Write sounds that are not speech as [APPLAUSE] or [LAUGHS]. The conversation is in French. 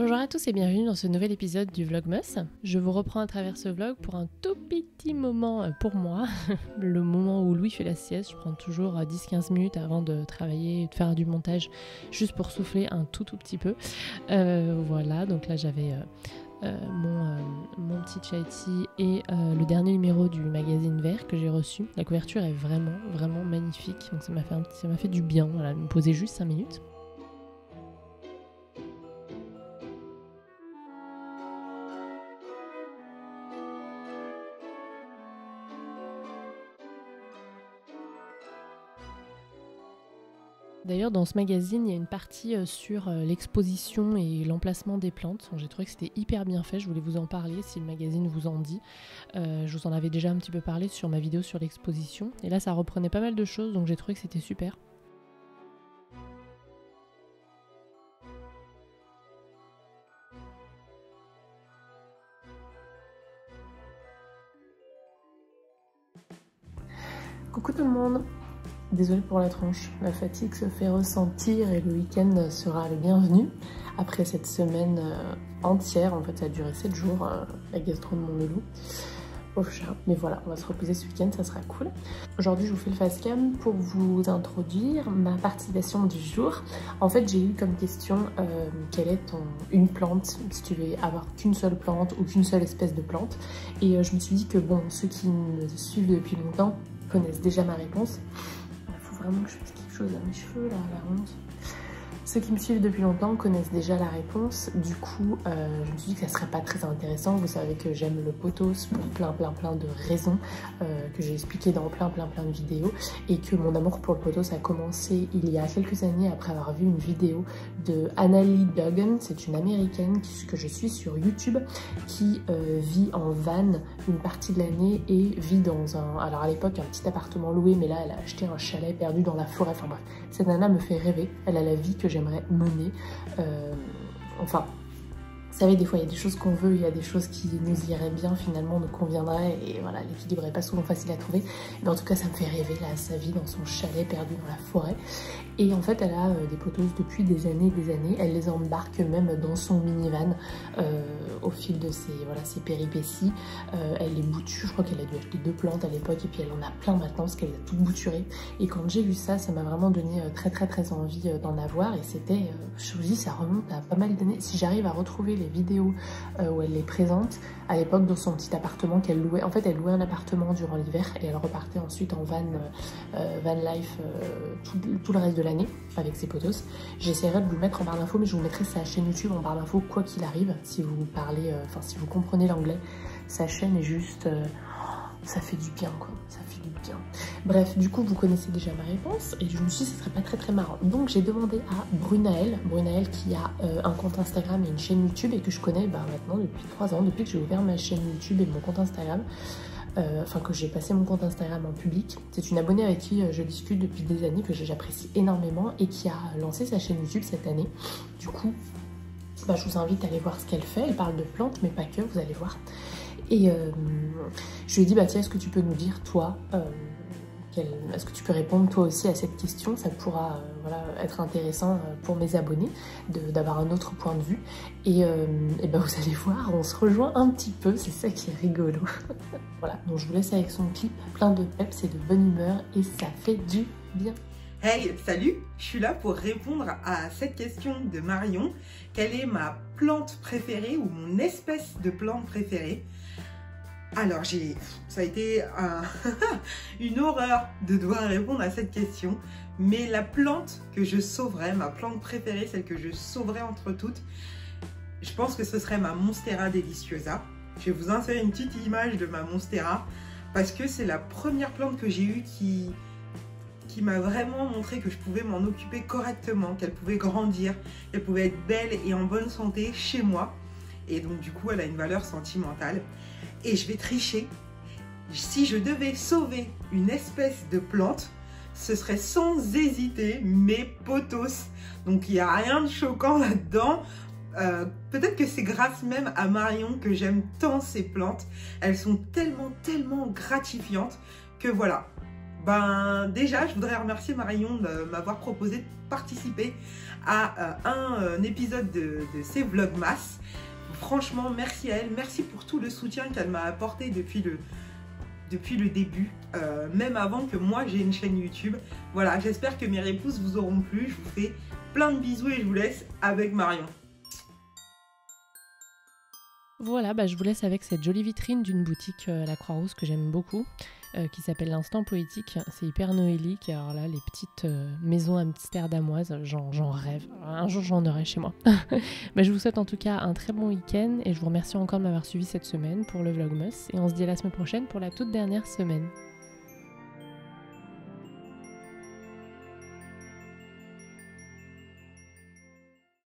Bonjour à tous et bienvenue dans ce nouvel épisode du Vlogmas. Je vous reprends à travers ce vlog pour un tout petit moment euh, pour moi, [LAUGHS] le moment où Louis fait la sieste. Je prends toujours 10-15 minutes avant de travailler, de faire du montage, juste pour souffler un tout tout petit peu. Euh, voilà, donc là j'avais euh, mon, petit chai tea et le dernier numéro du magazine vert que j'ai reçu. La couverture est vraiment vraiment magnifique, donc ça m'a fait, fait du bien, voilà, me poser juste 5 minutes. D'ailleurs, dans ce magazine, il y a une partie euh, sur euh, l'exposition et l'emplacement des plantes. J'ai trouvé que c'était hyper bien fait. Je voulais vous en parler si le magazine vous en dit. Euh, je vous en avais déjà un petit peu parlé sur ma vidéo sur l'exposition. Et là, ça reprenait pas mal de choses, donc j'ai trouvé que c'était super. Coucou tout le monde Désolée pour la tronche, la fatigue se fait ressentir et le week-end sera le bienvenu. Après cette semaine euh, entière, en fait ça a duré 7 jours, euh, la gastro de mon chat, mais voilà, on va se reposer ce week-end, ça sera cool. Aujourd'hui je vous fais le face cam pour vous introduire ma participation du jour. En fait j'ai eu comme question euh, quelle est ton, une plante, si tu veux avoir qu'une seule plante ou qu'une seule espèce de plante. Et je me suis dit que bon, ceux qui me suivent depuis longtemps connaissent déjà ma réponse vraiment que je fasse quelque chose à mes cheveux là, la honte. Ceux qui me suivent depuis longtemps connaissent déjà la réponse. Du coup, euh, je me suis dit que ça serait pas très intéressant. Vous savez que j'aime le potos pour plein, plein, plein de raisons euh, que j'ai expliqué dans plein, plein, plein de vidéos. Et que mon amour pour le potos a commencé il y a quelques années après avoir vu une vidéo de Annalie Duggan. C'est une américaine que je suis sur YouTube qui euh, vit en van une partie de l'année et vit dans un... Alors à l'époque, un petit appartement loué, mais là, elle a acheté un chalet perdu dans la forêt. Enfin bref, cette nana me fait rêver. Elle a la vie que j'ai j'aimerais mener. Euh, enfin, vous savez, des fois, il y a des choses qu'on veut, il y a des choses qui nous iraient bien, finalement, nous conviendraient, et voilà, l'équilibre n'est pas souvent facile à trouver. Mais en tout cas, ça me fait rêver, là, sa vie dans son chalet perdu dans la forêt. Et en fait, elle a euh, des poteuses depuis des années et des années. Elle les embarque même dans son minivan euh, au fil de ses, voilà, ses péripéties. Euh, elle les bouture, je crois qu'elle a dû acheter deux plantes à l'époque et puis elle en a plein maintenant parce qu'elle a toutes bouturées. Et quand j'ai vu ça, ça m'a vraiment donné très très très envie d'en avoir. Et c'était, je vous dis, ça remonte à pas mal d'années. Si j'arrive à retrouver les vidéos où elle les présente, à l'époque dans son petit appartement qu'elle louait. En fait, elle louait un appartement durant l'hiver et elle repartait ensuite en van, van life tout, le reste de la avec ses potos. J'essaierai de vous mettre en barre d'infos, mais je vous mettrai sa chaîne YouTube en barre d'infos quoi qu'il arrive, si vous parlez, euh, enfin si vous comprenez l'anglais. Sa chaîne est juste... Euh, ça fait du bien quoi, ça fait. Bref, du coup vous connaissez déjà ma réponse et je me suis dit ce serait pas très très marrant. Donc j'ai demandé à Brunaël, Brunaël qui a euh, un compte Instagram et une chaîne YouTube et que je connais bah, maintenant depuis 3 ans, depuis que j'ai ouvert ma chaîne YouTube et mon compte Instagram. Euh, enfin que j'ai passé mon compte Instagram en public. C'est une abonnée avec qui euh, je discute depuis des années, que j'apprécie énormément et qui a lancé sa chaîne YouTube cette année. Du coup, bah, je vous invite à aller voir ce qu'elle fait. Elle parle de plantes, mais pas que, vous allez voir. Et je lui ai dit, bah tiens, est-ce que tu peux nous dire, toi, est-ce que tu peux répondre toi aussi à cette question? Ça pourra euh, voilà, être intéressant euh, pour mes abonnés d'avoir un autre point de vue. Et, euh, et, ben vous allez voir, on se rejoint un petit peu, c'est ça qui est rigolo. [LAUGHS] voilà, donc je vous laisse avec son clip plein de peps et de bonne humeur et ça fait du bien. Hey, salut Je suis là pour répondre à cette question de Marion. Quelle est ma plante préférée ou mon espèce de plante préférée? Alors, j'ai, ça a été [LAUGHS] une horreur de devoir répondre à cette question. Mais la plante que je sauverais, ma plante préférée, celle que je sauverais entre toutes, je pense que ce serait ma Monstera deliciosa. Je vais vous insérer une petite image de ma Monstera parce que c'est la première plante que j'ai eue qui, qui m'a vraiment montré que je pouvais m'en occuper correctement, qu'elle pouvait grandir, qu'elle pouvait être belle et en bonne santé chez moi. Et donc du coup, elle a une valeur sentimentale et je vais tricher. Si je devais sauver une espèce de plante, ce serait sans hésiter mes potos. Donc il n'y a rien de choquant là-dedans. Euh, peut-être que c'est grâce même à Marion que j'aime tant ces plantes. Elles sont tellement, tellement gratifiantes que voilà. ben déjà, je voudrais remercier Marion de m'avoir proposé de participer à euh, un, épisode de, de ces Vlogmas. Franchement, merci à elle, merci pour tout le soutien qu'elle m'a apporté depuis le, début, euh, même avant que moi j'ai une chaîne YouTube. Voilà, j'espère que mes réponses vous auront plu. Je vous fais plein de bisous et je vous laisse avec Marion. Voilà, bah, je vous laisse avec cette jolie vitrine d'une boutique à euh, la Croix-Rousse que j'aime beaucoup. Euh, qui s'appelle l'Instant Poétique. C'est hyper noélique. Alors là, les petites euh, maisons amsterdamoises, j'en rêve. Un jour, j'en aurai chez moi. Mais [LAUGHS] je vous souhaite en tout cas un très bon week-end et je vous remercie encore de m'avoir suivi cette semaine pour le Vlogmas. Et on se dit à la semaine prochaine pour la toute dernière semaine.